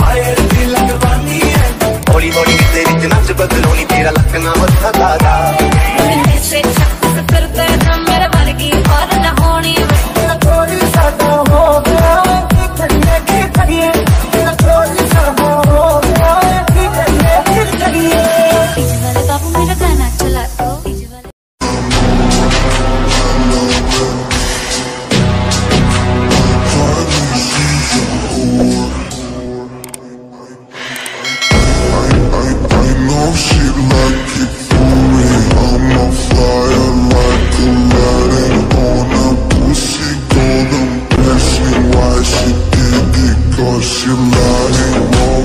Fire ਦੀ ਲਗਵਾਨੀ ਐ ਹੌਲੀ ਹੌਲੀ ਤੇਰੀ ਜਨਮ ਚ ਬਦਲੋਣੀ ਤੇਰਾ ਲੱਕ ਨਾ ਮੱਥਾ ਲਾ but she lying.